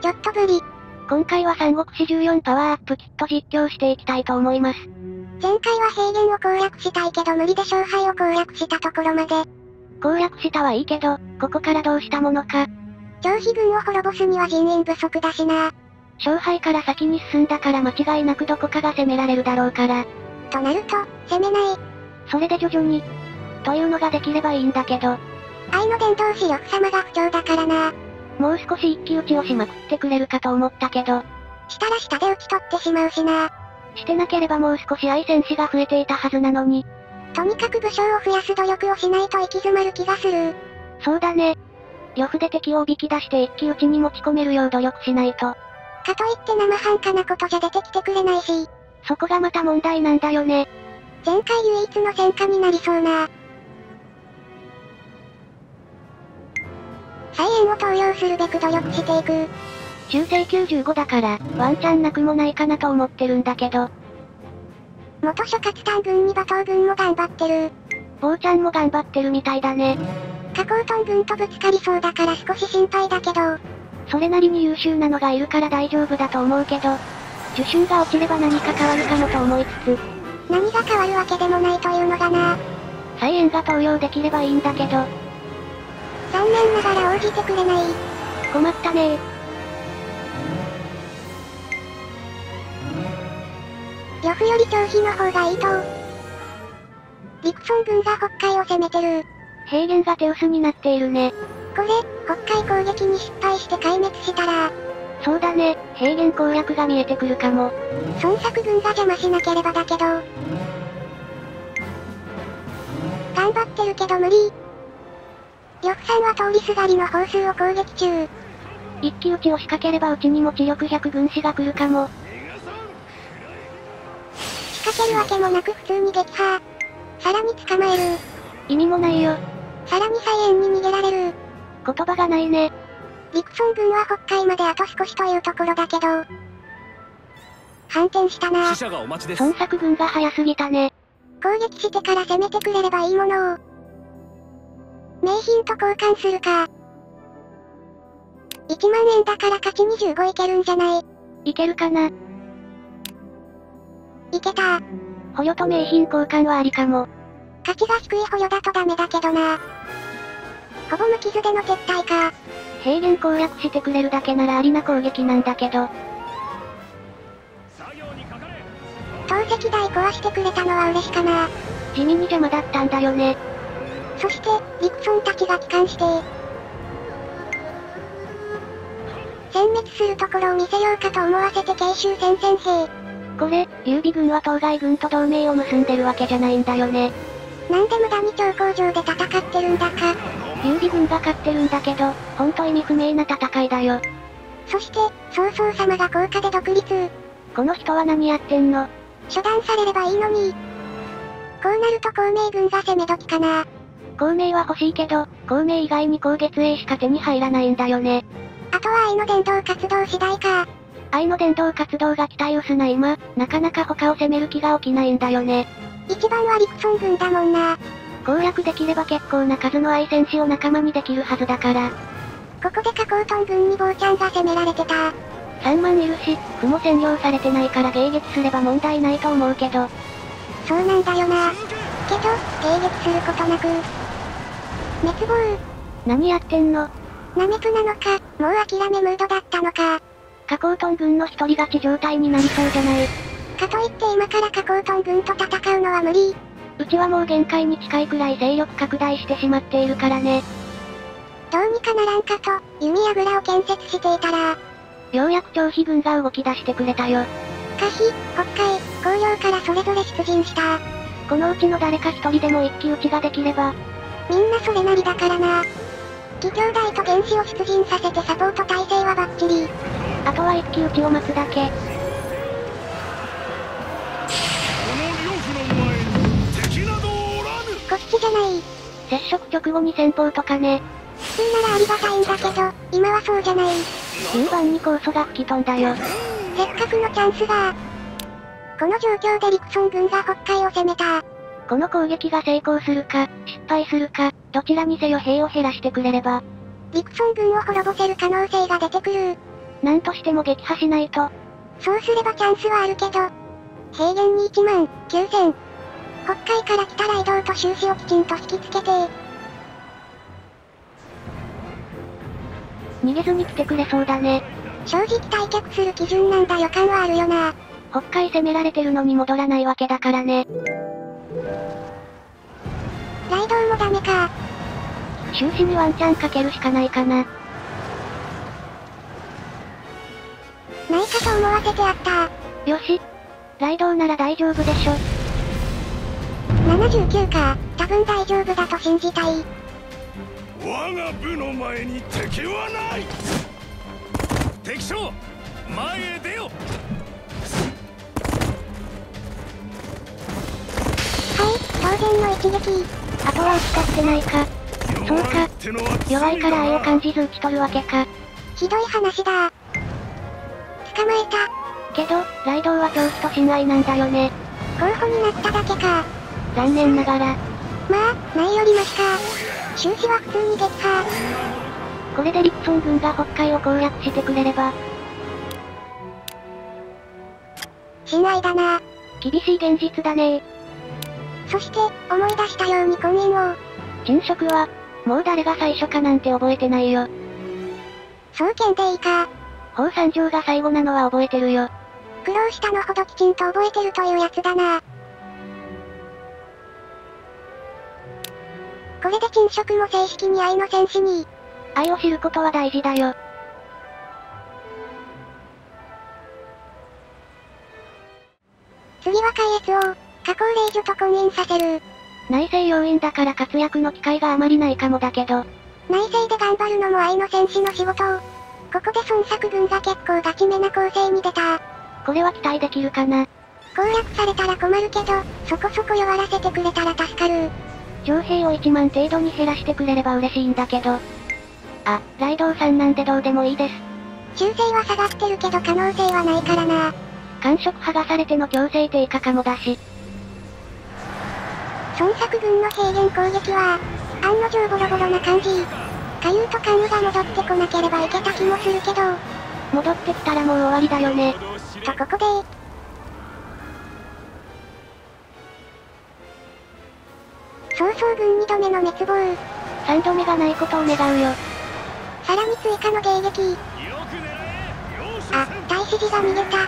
ちょっと無理。今回は三国志14パワーアップきっと実況していきたいと思います。前回は平原を攻略したいけど無理で勝敗を攻略したところまで。攻略したはいいけど、ここからどうしたものか。張飛軍を滅ぼすには人員不足だしな。勝敗から先に進んだから間違いなくどこかが攻められるだろうから。となると、攻めない。それで徐々に、というのができればいいんだけど。愛の伝道師呂布様が不調だからな。もう少し一騎打ちをしまくってくれるかと思ったけど。したら下で打ち取ってしまうしな。してなければもう少し愛戦士が増えていたはずなのに。とにかく武将を増やす努力をしないと行き詰まる気がする。そうだね。呂布で敵をおびき出して一騎打ちに持ち込めるよう努力しないと。かといって生半可なことじゃ出てきてくれないし。そこがまた問題なんだよね。前回唯一の戦果になりそうな。菜園を投用するべく努力していく。修正95だから、ワンチャンなくもないかなと思ってるんだけど。元諸葛丹軍に馬頭軍も頑張ってる。坊ちゃんも頑張ってるみたいだね。加工トン軍とぶつかりそうだから少し心配だけど。それなりに優秀なのがいるから大丈夫だと思うけど、受信が落ちれば何か変わるかもと思いつつ。何が変わるわけでもないというのがな。菜園が投用できればいいんだけど。残念ながら応じてくれない。困ったね呂布より張飛の方がいいと。陸村軍が北海を攻めてる。平原が手薄になっているね。これ、北海攻撃に失敗して壊滅したら、そうだね、平原攻略が見えてくるかも。孫作軍が邪魔しなければだけど。頑張ってるけど無理。呂布さんは通りすがりの砲数を攻撃中。一騎打ちを仕掛ければうちにも知力100軍師が来るかも。仕掛けるわけもなく普通に撃破。さらに捕まえる。意味もないよ。さらに菜園に逃げられる。言葉がないね。陸村軍は北海まであと少しというところだけど。反転したな。孫作軍が早すぎたね。攻撃してから攻めてくれればいいものを。名品と交換するか。1万円だから勝ち25いけるんじゃない？いけるかな？いけた捕虜と名品交換はありかも。価値が低い捕虜だとダメだけどな。ほぼ無傷での撤退か。平原攻略してくれるだけならありな攻撃なんだけど。投石台壊してくれたのは嬉しかな。地味に邪魔だったんだよね。そして、陸村たちが帰還して、殲滅するところを見せようかと思わせて慶州戦線兵。これ、劉備軍は当該軍と同盟を結んでるわけじゃないんだよね。なんで無駄に長工場で戦ってるんだか。劉備軍が勝ってるんだけど、ほんと意味不明な戦いだよ。そして、曹操様が高価で独立。この人は何やってんの？処断されればいいのに。こうなると孔明軍が攻め時かな。孔明は欲しいけど、孔明以外に高月英しか手に入らないんだよね。あとは愛の伝道活動次第か。愛の伝道活動が期待薄な今、なかなか他を攻める気が起きないんだよね。一番は陸村軍だもんな。攻略できれば結構な数の愛戦士を仲間にできるはずだから。ここで加工トン軍に坊ちゃんが攻められてた。3万いるし、歩も占領されてないから迎撃すれば問題ないと思うけど。そうなんだよな。けど、迎撃することなく。滅亡。何やってんの？ナメプなのか、もう諦めムードだったのか。加工トン軍の一人勝ち状態になりそうじゃない。かといって今から加工トン軍と戦うのは無理。うちはもう限界に近いくらい勢力拡大してしまっているからね。どうにかならんかと、弓矢倉を建設していたら、ようやく張飛軍が動き出してくれたよ。可否、北海、紅葉からそれぞれ出陣した。このうちの誰か一人でも一騎打ちができれば、みんなそれなりだからな。義兄弟と原子を出陣させてサポート体制はバッチリ。あとは一騎打ちを待つだけ。こっちじゃない。接触直後に戦法とかね。普通ならありがたいんだけど、今はそうじゃない。9番に酵素が吹き飛んだよ。せっかくのチャンスが。この状況で陸村軍が北海を攻めた。この攻撃が成功するか、失敗するか、どちらにせよ兵を減らしてくれれば。陸村軍を滅ぼせる可能性が出てくる。なんとしても撃破しないと。そうすればチャンスはあるけど。平原に1万、9000。北海から来たら移動と収支をきちんと引きつけて逃げずに来てくれそうだね。正直退却する基準なんだ予感はあるよな。北海攻められてるのに戻らないわけだからね。もダメか。収支にワンチャンかけるしかないかな。ないかと思わせてあった。よし。ライドウなら大丈夫でしょ。79か。多分大丈夫だと信じたい。我が部の前に敵はない敵将前へ出よはい、当然の一撃。あとは打ち勝ってないか。そうか弱いから愛を感じじず打ち取るわけか。ひどい話だ。捕まえた。けど、ライドウは恐怖と親愛なんだよね。候補になっただけか。残念ながら。まあ、ないよりマシか。終始は普通に撃破。これでリクソン軍が北海を攻略してくれれば、親愛だな。厳しい現実だねそして、思い出したように婚姻を。殉職は、もう誰が最初かなんて覚えてないよ。双剣でいいか。法三条が最後なのは覚えてるよ。苦労したのほどきちんと覚えてるというやつだな。これで沈職も正式に愛の戦士に。愛を知ることは大事だよ。次は海越を、加工令女と婚姻させる。内政要員だから活躍の機会があまりないかもだけど、内政で頑張るのも愛の戦士の仕事を。ここで孫作軍が結構ガチめな構成に出た。これは期待できるかな。攻略されたら困るけど、そこそこ弱らせてくれたら助かる。徴兵を1万程度に減らしてくれれば嬉しいんだけど。あ、ライドウさんなんでどうでもいいです。修正は下がってるけど可能性はないからな。感触剥がされての強制低下かもだし。孫作軍の平原攻撃は、案の定ボロボロな感じ。下遊と関羽が戻ってこなければいけた気もするけど、戻ってきたらもう終わりだよね。とここで、曹操軍2度目の滅亡。3度目がないことを願うよ。さらに追加の迎撃。あ、大指示が逃げた。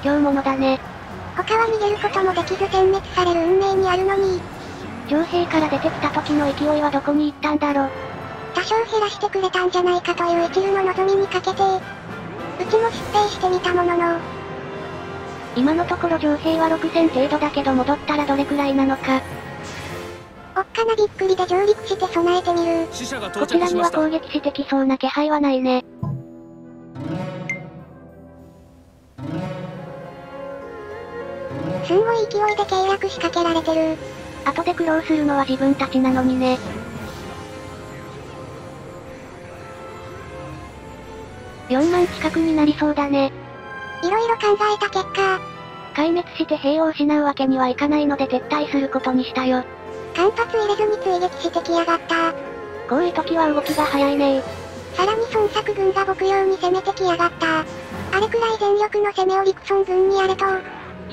卑怯者だね。他は逃げることもできず殲滅される運命にあるのに、徴兵から出てきた時の勢いはどこに行ったんだろ。多少減らしてくれたんじゃないかという一縷の望みにかけて、うちも失兵してみたものの、今のところ徴兵は6000程度だけど戻ったらどれくらいなのか。おっかなびっくりで上陸して備えてみる。こちらには攻撃してきそうな気配はないね。すんごい勢いで計略仕掛けられてる。後で苦労するのは自分たちなのにね。4万近くになりそうだね。いろいろ考えた結果、壊滅して兵を失うわけにはいかないので撤退することにしたよ。間髪入れずに追撃してきやがった。こういう時は動きが早いねさらに孫作軍が牧羊に攻めてきやがった。あれくらい全力の攻めを陸孫軍にやれと、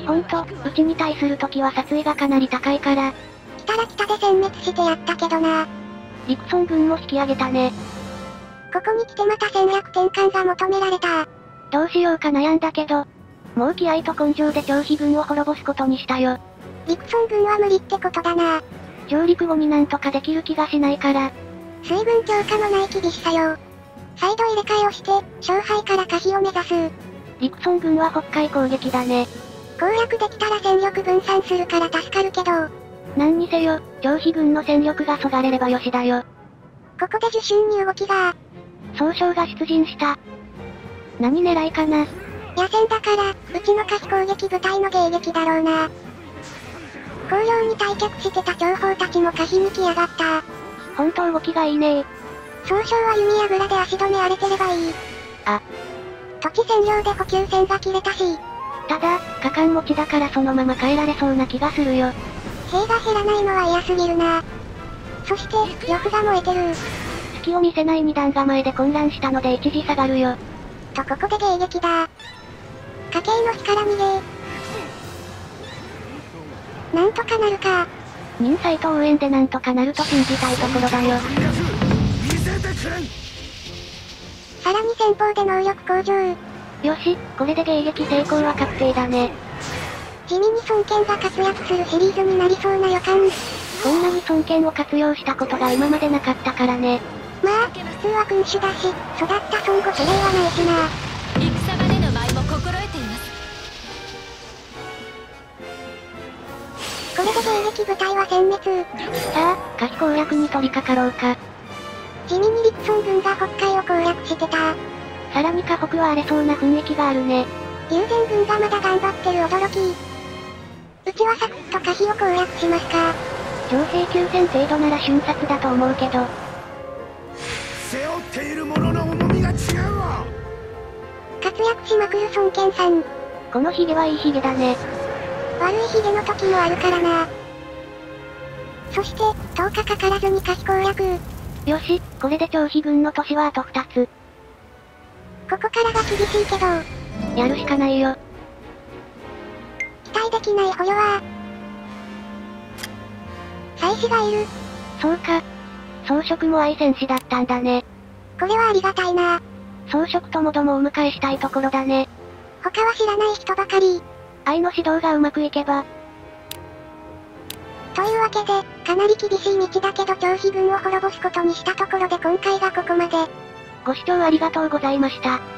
ほんと、うちに対する時は殺意がかなり高いから、来たら来たで殲滅してやったけどな。陸孫軍も引き上げたね。ここに来てまた戦略転換が求められた。どうしようか悩んだけど、もう気合と根性で張飛軍を滅ぼすことにしたよ。陸孫軍は無理ってことだな。上陸後になんとかできる気がしないから、水分強化のない厳しさよ。再度入れ替えをして、勝敗から可否を目指す。陸孫軍は北海攻撃だね。攻略できたら戦力分散するから助かるけど、何にせよ、張飛軍の戦力がそがれればよしだよ。ここで受信に動きが、総称が出陣した。何狙いかな野戦だから、うちの下飛攻撃部隊の迎撃だろうな。紅葉に退却してた情報たちも可否に来やがった。ほんと動きがいいね総称は弓やぐらで足止め荒れてればいい。あ。土地占領で補給線が切れたし、ただ、果敢持ちだからそのまま帰られそうな気がするよ。兵が減らないのは嫌すぎるな。そして、呂布が燃えてる。隙を見せない二段構えで混乱したので一時下がるよ。とここで迎撃だ家計の力逃げなんとかなるか。任サイト応援でなんとかなると信じたいところだよ。さらに先方で能力向上。よし、これで迎撃成功は確定だね。地味に孫権が活躍するシリーズになりそうな予感。こんなに孫権を活用したことが今までなかったからね。まあ、普通は君主だし、育った孫悟プレイはないしな。戦場での舞も心得ていますこれで迎撃部隊は殲滅。さあ、可否攻略に取り掛かろうか。地味に陸孫軍が北海を攻略してた。さらに河北は荒れそうな雰囲気があるね。友禅軍がまだ頑張ってる驚き。うちはサクッと可否を攻略しますか。徴兵9000程度なら瞬殺だと思うけど、背負っているものの重みが違うわ活躍しまくる孫権さん。このヒゲはいいヒゲだね。悪いヒゲの時もあるからな。そして、10日かからずに可否攻略。よし、これで超飛軍の都市はあと2つ。ここからが厳しいけど、やるしかないよ。期待できない捕虜は、祭司がいる。そうか。装飾も愛戦士だったんだね。これはありがたいな。装飾ともどもお迎えしたいところだね。他は知らない人ばかり。愛の指導がうまくいけば、というわけで、かなり厳しい道だけど超飛軍を滅ぼすことにしたところで今回がここまで。ご視聴ありがとうございました。